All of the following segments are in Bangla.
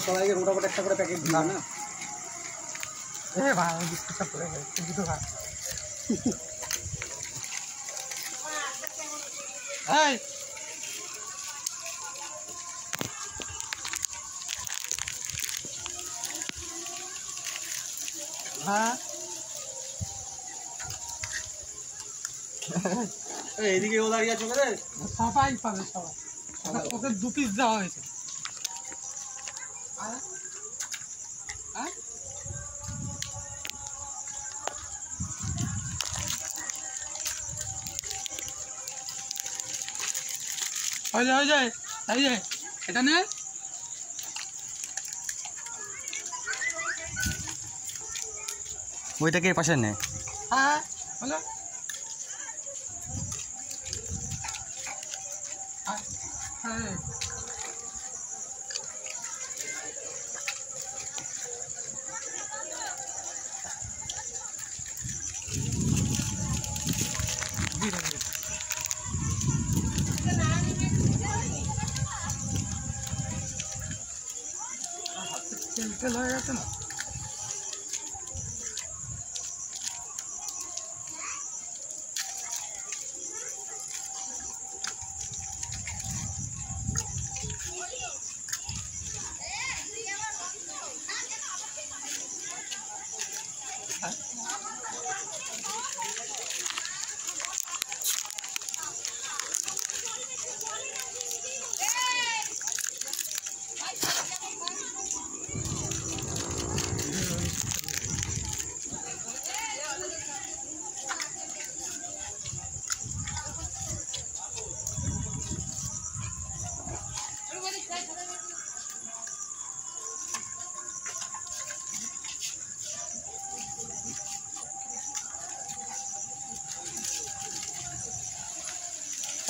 সবাইকে মোটামুটি একটা করে প্যাকেট না? বিস্কুটটা পড়ে দুটো হ্যাঁ এদিকে ও দাঁড়িয়ে আছে সবাই পাবে সবাই। ওকে- দু পিস দেওয়া হয়েছে? হয়ে যায় হয়ে যায় এই যে এটা নে। ওইটাকে পাশে নে। হ্যাঁ হলো। হ্যাঁ। ধীরে ধীরে হাতে তেল তেল হয়ে গেছে না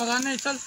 चला नहीं चल।